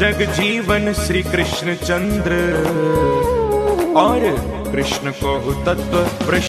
जग जीवन श्री कृष्ण चंद्र और कृष्ण को तत्व